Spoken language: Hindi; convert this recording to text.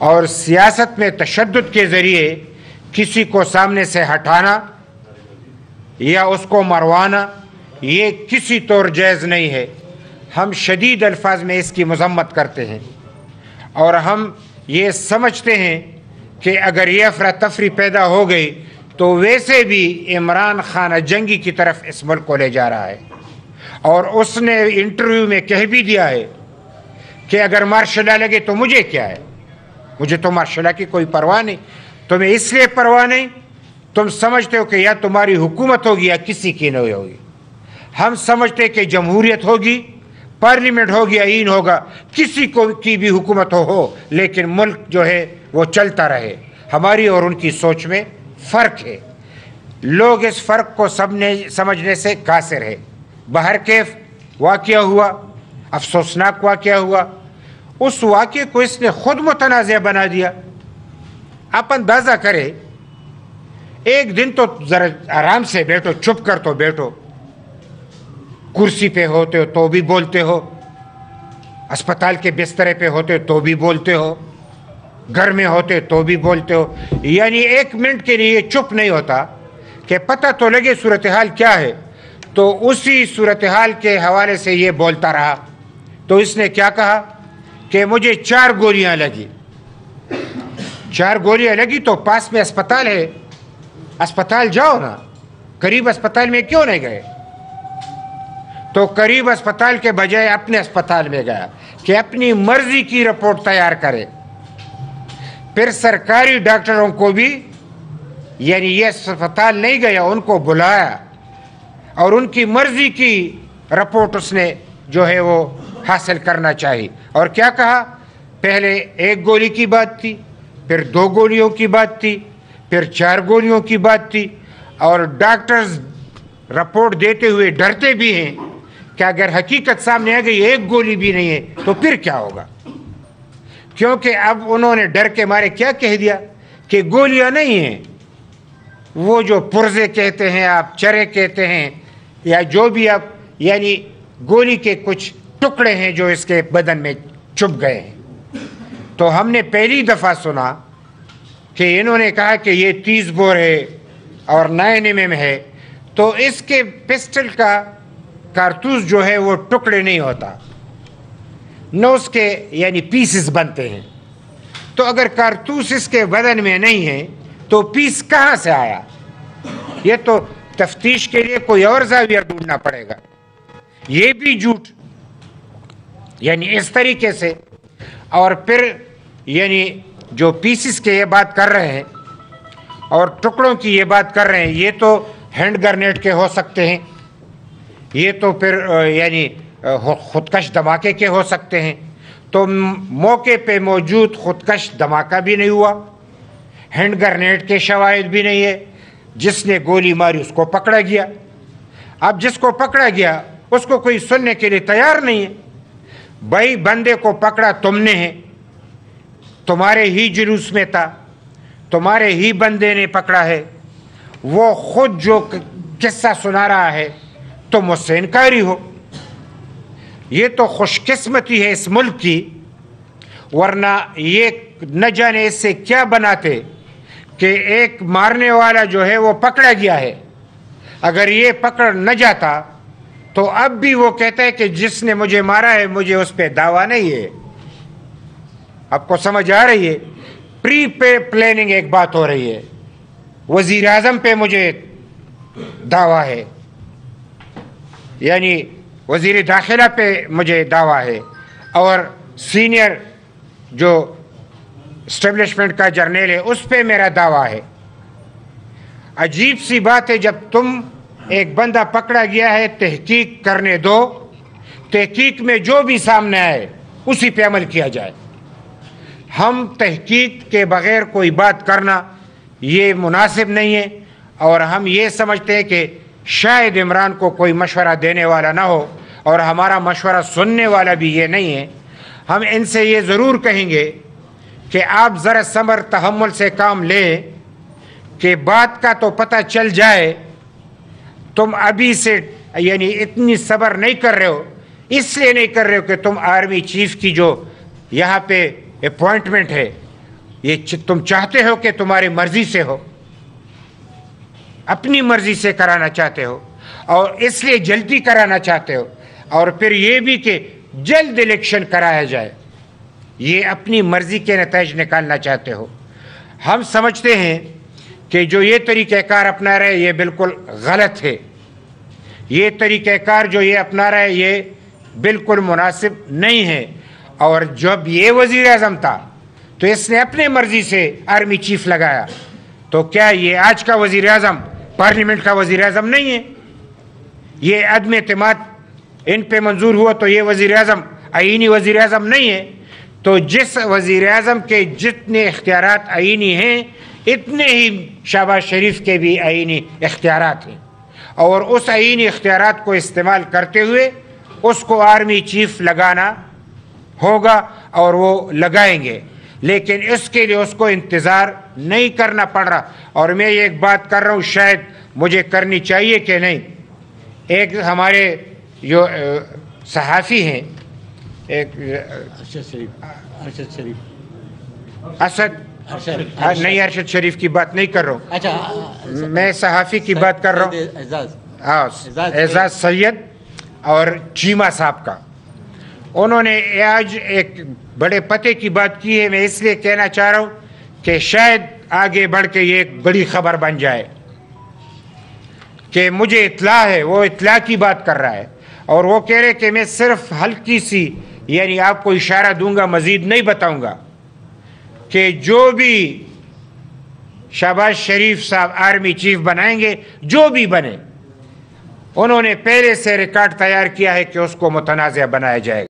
और सियासत में तशद के ज़रिए किसी को सामने से हटाना या उसको मरवाना, ये किसी तौर जायज़ नहीं है। हम शदीद अल्फाज में इसकी मजम्मत करते हैं और हम ये समझते हैं कि अगर ये अफरा तफरी पैदा हो गई तो वैसे भी इमरान खान जंगी की तरफ़ इस मुल्क को ले जा रहा है। और उसने इंटरव्यू में कह भी दिया है कि अगर मार्शला लगे तो मुझे क्या है? मुझे तो मार्शला की कोई परवाह नहीं। तुम्हें इसलिए परवाह नहीं, तुम समझते हो कि या तुम्हारी हुकूमत होगी या किसी की नहीं होगी। हम समझते कि जमहूरियत होगी, पार्लियामेंट होगी आइन होगा, किसी को की भी हुकूमत हो हो, लेकिन मुल्क जो है वो चलता रहे। हमारी और उनकी सोच में फ़र्क है। लोग इस फ़र्क को सबने, समझने से कासिर है। बाहर के वाक़ हुआ, अफसोसनाक वाक़ हुआ उस वाक्य को इसने खुद मुतनाज़ बना दिया। आप अंदाज़ा करें, एक दिन तो ज़रा आराम से बैठो, चुप कर तो बैठो। कुर्सी पे होते हो तो भी बोलते हो। अस्पताल के बिस्तरे पे होते हो तो भी बोलते हो। घर में होते तो भी बोलते हो। यानी एक मिनट के लिए चुप नहीं होता कि पता तो लगे सूरत हाल क्या है। तो उसी सूरत हाल के हवाले से ये बोलता रहा। तो इसने क्या कहा? कि मुझे चार गोलियाँ लगी। चार गोलियाँ लगी तो पास में अस्पताल है। अस्पताल जाओ ना। करीब अस्पताल में क्यों नहीं गए? तो करीब अस्पताल के बजाय अपने अस्पताल में गया कि अपनी मर्ज़ी की रिपोर्ट तैयार करे। फिर सरकारी डॉक्टरों को भी, यानी ये अस्पताल नहीं गया, उनको बुलाया और उनकी मर्ज़ी की रिपोर्ट उसने जो है वो हासिल करना चाहिए। और क्या कहा? पहले एक गोली की बात थी, फिर दो गोलियों की बात थी, फिर चार गोलियों की बात थी। और डॉक्टर्स रिपोर्ट देते हुए डरते भी हैं कि अगर हकीकत सामने आ गई, एक गोली भी नहीं है तो फिर क्या होगा? क्योंकि अब उन्होंने डर के मारे क्या कह दिया? कि गोलियाँ नहीं हैं। वो जो पुर्जे कहते हैं, आप चरे कहते हैं, या जो भी आप, यानी गोली के कुछ टुकड़े हैं जो इसके बदन में चुप गए हैं। तो हमने पहली दफ़ा सुना कि इन्होंने कहा कि ये तीस बोर है और नाइन एम है। तो इसके पिस्टल का कारतूस जो है वो टुकड़े नहीं होता। न उसके यानी पीसेस बनते हैं। तो अगर कारतूस इसके बदन में नहीं है तो पीस कहाँ से आया? ये तो तफ्तीश के लिए कोई और जाविया ढूंढना पड़ेगा। ये भी झूठ यानी इस तरीके से। और फिर, यानी जो पीसेस के ये बात कर रहे हैं, और टुकड़ों की ये बात कर रहे हैं, ये तो हैंड ग्रेनेड के हो सकते हैं। ये तो फिर यानी खुदकश धमाके के हो सकते हैं। तो मौके पे मौजूद खुदकश धमाका भी नहीं हुआ। हैंड ग्रेनेड के शवायद भी नहीं है। जिसने गोली मारी, उसको पकड़ा गया। अब जिसको पकड़ा गया, उसको कोई सुनने के लिए तैयार नहीं है। भाई, बंदे को पकड़ा तुमने है। तुम्हारे ही जुलूस में था, तुम्हारे ही बंदे ने पकड़ा है। वो खुद जो किस्सा सुना रहा है तो मुझसे इनकारी हो। ये तो खुशकिस्मती है इस मुल्क की, वरना ये न जाने इससे क्या बनाते कि एक मारने वाला जो है वो पकड़ा गया है। अगर ये पकड़ न जाता तो अब भी वो कहता है कि जिसने मुझे मारा है, मुझे उस पर दावा नहीं है। आपको समझ आ रही है? प्री पे प्लानिंग एक बात हो रही है। वज़ीर आज़म पे मुझे दावा है। यानी वज़ीर दाखिला पे मुझे दावा है। और सीनियर जो स्टेब्लिशमेंट का जर्नल है, उस पर मेरा दावा है। अजीब सी बात है, जब तुम एक बंदा पकड़ा गया है, तहकीक करने दो। तहकीक में जो भी सामने आए, उसी पे अमल किया जाए। हम तहकीक के बगैर कोई बात करना, ये मुनासिब नहीं है। और हम ये समझते हैं कि शायद इमरान को कोई मशवरा देने वाला ना हो, और हमारा मशवरा सुनने वाला भी ये नहीं है। हम इनसे ये ज़रूर कहेंगे कि आप ज़रा समर तहमुल से काम लें, कि बात का तो पता चल जाए तुम अभी से, यानी इतनी सब्र नहीं कर रहे हो, इसलिए नहीं कर रहे हो कि तुम आर्मी चीफ की जो यहाँ पे अपॉइंटमेंट है, ये तुम चाहते हो कि तुम्हारी मर्ज़ी से हो, अपनी मर्ज़ी से कराना चाहते हो, और इसलिए जल्दी कराना चाहते हो, और फिर ये भी कि जल्द इलेक्शन कराया जाए, ये अपनी मर्ज़ी के नतज निकालना चाहते हो। हम समझते हैं कि जो ये तरीक़ाकार अपना रहे, ये बिल्कुल गलत है। ये तरीक़ाकार जो ये अपना रहा, ये बिल्कुल मुनासिब नहीं है। और जब ये वज़ी अजम था तो इसने अपने मर्ज़ी से आर्मी चीफ लगाया। तो क्या ये आज का वज़ी अजम पार्लियामेंट का वज़ी अजम नहीं है? ये अदम अतमाद इन पे मंजूर हुआ तो ये वज़ी अजम आइनी वज़ी अजम नहीं है। तो जिस वज़ी अजम के जितने इख्तियार आइनी हैं इतने ही शहबाज शरीफ के भी आइनी इख्तियार हैं। और उस आइनी इख्तियार को इस्तेमाल करते हुए उसको आर्मी चीफ लगाना होगा और वो लगाएँगे। लेकिन इसके लिए उसको इंतज़ार नहीं करना पड़ रहा। और मैं ये एक बात कर रहा हूँ शायद मुझे करनी चाहिए कि नहीं? एक हमारे जो सहाफ़ी हैं एक अरशद शरीफ अरशद शरीफ। असद नहीं अरशद शरीफ की बात नहीं कर रहा हूँ। अच्छा मैं सहाफ़ी की बात कर रहा हूँ। हाँ एजाज सैयद और चीमा साहब का। उन्होंने आज एक बड़े पते की बात की है मैं इसलिए कहना चाह रहा हूँ कि शायद आगे बढ़ के ये एक बड़ी खबर बन जाए कि मुझे इतला है वो इतला की बात कर रहा है। और वो कह रहे कि मैं सिर्फ़ हल्की सी यानी आपको इशारा दूँगा मज़ीद नहीं बताऊँगा। कि जो भी शहबाज शरीफ साहब आर्मी चीफ बनाएँगे, जो भी बने, उन्होंने पहले से रिकॉर्ड तैयार किया है कि उसको मुतनाज़ बनाया जाएगा।